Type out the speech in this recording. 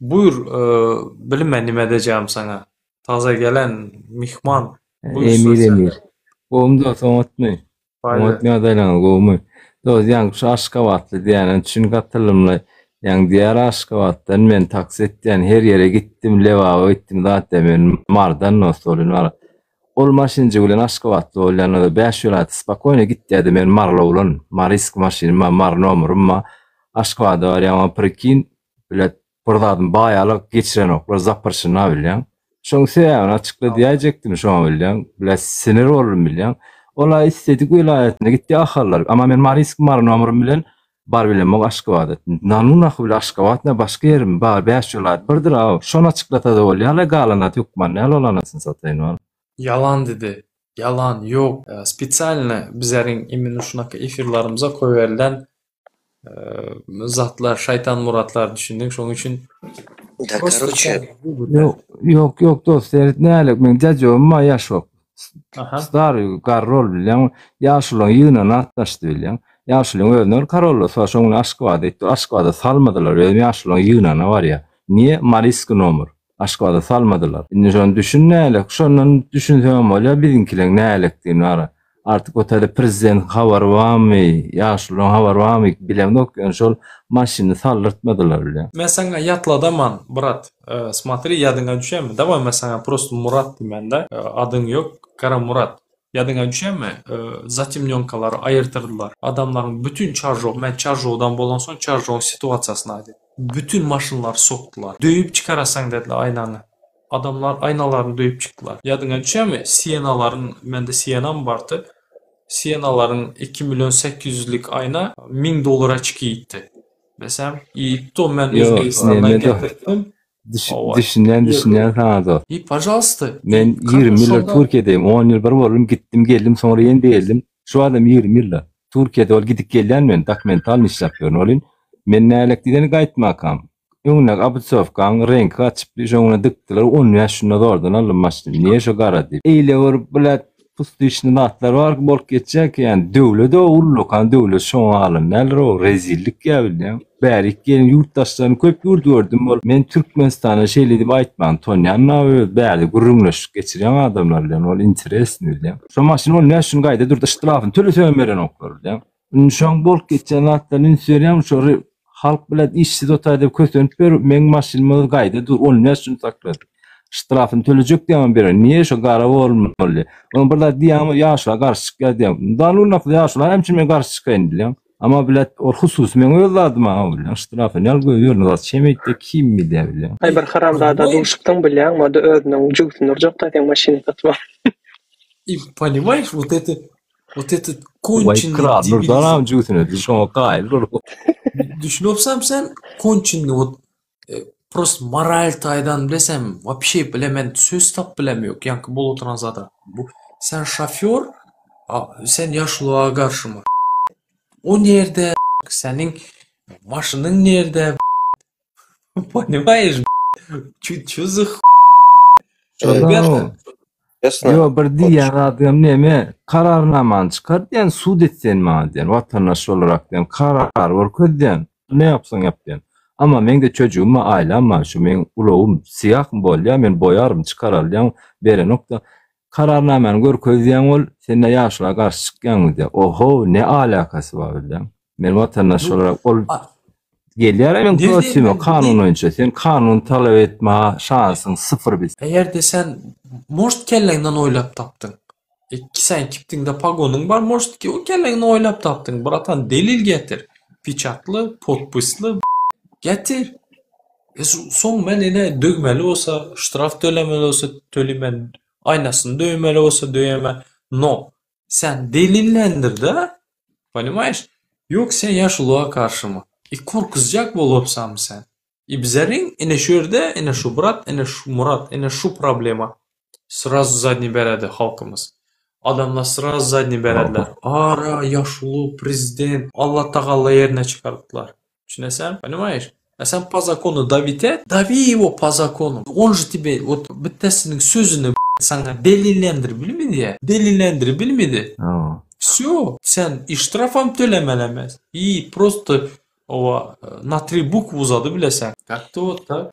Buyur, e, bilme nime dejam sana. Taza gelen mihman. E, emir emir. Gowum da somatmy. Somatmy adaylan gowum. Doz yang şu Aşgabatlı diýen üçin gatylymly. Yang diýer Aşgabatdan men taksi etden her ýere gitdim, lewawa gitdim zatda men mardan nosolun var. Ol maşinji bilen Aşgabatlı bolan da 5 ýolat spakoyna gitdi men marla bolan. Marisk maşinma mar nomurum ma Aşgabatda ýa-da prikin bilet Buradan bayalık geçiren oklar zaparşına bilyan. Şoň sebäbini açykla diýecekdim şoň bilýän. biles sinir boldum bilýän. Ola istedik vilayetine gitti ahallar. Ama men Marisk Mar nomurum bilen bar bilen mog aşkabat. Nanun ahy bilen aşkabat ne başga yerim bar beş ýolat birdir aw. Şoň açyklatady bol. Ýala galanat ýok man näle olanasyn sataýyn bar. Yalan dedi. Yalan yok. E, Spesialne bizlerin imin uşunaka efirlarımıza koyverilen Ee, zatlar, şeytan muratlar düşündük. Şoň üçin Dakar uçuyor. Yok yok yok dost erit ne alak men jajo ma yaşok. Starı garrol bilen yaşlon yığına natlaştı bilen. Yaşlon övnör karollo soşon aşkvada etti. Aşkvada salmadılar. Öyle yaşlon yığına var ya. Niye marisk nomur? Aşkvada salmadılar. Şimdi şonu düşünne alak. Şondan düşünsem olya bizinkiler ne alak diýär. artık o tali prezident havar vami, yaşlılığın havar vami bilen okyan şol maşini sallırtmadılar bile. Mesela yatla daman brat, e, smatri yadına düşen mi? Davay mesela prosto Murat dimen de, e, adın yok, Kara Murat. Yadına düşen mi? E, zatimnyonkaları ayırtırdılar. Adamların bütün çarjov, men çarjovdan bolan son çarjov situasiyasına hadi. Bütün maşinlar soktular. Döyüp çıkarasan dediler aynanı. Adamlar aynalarını döyüp çıktılar. Yadına düşen mi? Siyenaların, mende siyenam vardı. Sienaların 2 milyon 800'lük ayna 1000 dolara çıkıydı. Desem, iyi to ben Yok, Özbekistan'dan ne- ne de- getirdim. Düş, Ova. düşünen düşünen sana da. İyi, pожалуйста. Men Kanka 20 yıllar şurada- Türkiye'deyim. 10 yıl bir boldum gittim geldim sonra yeni geldim. Şu adam 20 yıllar. Türkiye'de ol gidip gelen men dokumental iş yapıyorum olin. Men nälik diýeni gaýtmakam. Öňüne Abutsov kan renk açıp şoňuna dykdylar 10 ýaşynda dordan alınmaşdy. Niye şo gara diýip. Eýle bir bilet pusdy işini atlar var bolup geçecek yani döwle de urlukan döwle şoň alymlar o rezillik ýa Berik gelin yurttaşlarını köp yurt gördüm. Men Türkmenistan'a şey dedim aytman Tonyan'la öyle berdi gurrunlaş geçiren adamlar bilen ol interesini bilen. Şu maşin ol ne şun gayda durda ştrafın tölü sömeren oklar bilen. Şon bolk geçen atların söyleyem şu halk bilen işsiz otayda kötönüp men maşin gayda dur ol ne şun takladı. tölecek diýen beren. Niye şo gara bolmaly? Onu burada diýän ýaşla garşy çykýar diýen. Danul nafly ýaşla hem çime garşy çykýan bilýän. Ama bilet or husus men öýladım ha bilýän. Ştrafyn ýal goýýar. Çemekde kim mi diýe bilýän. Ay bir haramda da duşuktan bilýän, ma da özüniň jugsyny urjakda diýen maşyny tatma. И понимаешь, вот это, вот этот Vay конченый kral, дебилизм. nurdan jusyny şoňa gaýl. Düşünüpsam sen konçinni вот e, просто моральты айдан білесем вообще білем мен сөз тап білем ек янкы болып отырған заты. Сен шофер а сен яшулагаршы ма о не нерде сенің машинаң нерде понимаешь че за жо э, бірдей ағадым неме қарарнаманы шығарды ен суд етсең маған ден ватандаш олрак ден қарар өркөден не апсың апден Ama men de çocuğum ma ailem şu men ulowum siyah bolýar men boyarım çıkaralýan bere nokta kararnaman görköz diýen ol sen ne ýaşla garşy çykýan diýen. Oho ne alakasy bar diýen. Men watandaş olarak ol gelýär men kösüme ben? kanun öňçe sen kanun talep etme şansın sıfır biz. eğer de sen most kellengden oylap taptın. E, ki sen kiptingde pagonun var, most ki o kellengden oylap taptın. Bratan delil getir. Piçatlı, potpıslı getir. E, so- son men ene dögmeli olsa, ştraf tölemeli olsa tölemen, aynasını dövmeli olsa döveme. No. Sen delillendir de. Понимаешь? Yok sen yaşlılığa karşı mı? E korkuzcak bolupsam sen. И bizlerin ene şurada, ene şu brat, ene şu Murat, ene şu problema. Sırası zadni beredi halkımız. Adamlar sırası zadni berediler. Ara, yaşlı, prezident, Allah Teala yerine çıkarttılar. Düşünesen, понимаешь? А sen по закону давить et, дави его по закону. Он же тебе, вот bittesinin sözünü sana delillendir bilmedi. Delillendir bilmedi. Ha. Все, sen и штрафом tölemelemez. И просто ова, на три буквы uzadı bilesen. Как-то вот так.